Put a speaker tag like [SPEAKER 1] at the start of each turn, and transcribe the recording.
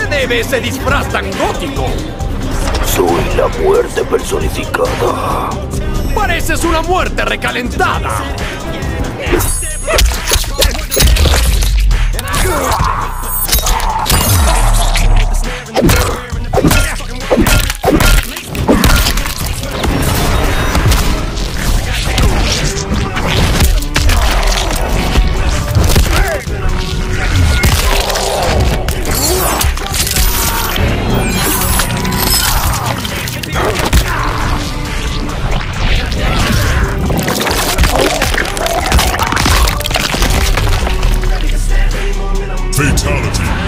[SPEAKER 1] debe ese disfraz tan gótico?
[SPEAKER 2] Soy la muerte personificada.
[SPEAKER 1] Pareces una muerte recalentada. Fatality.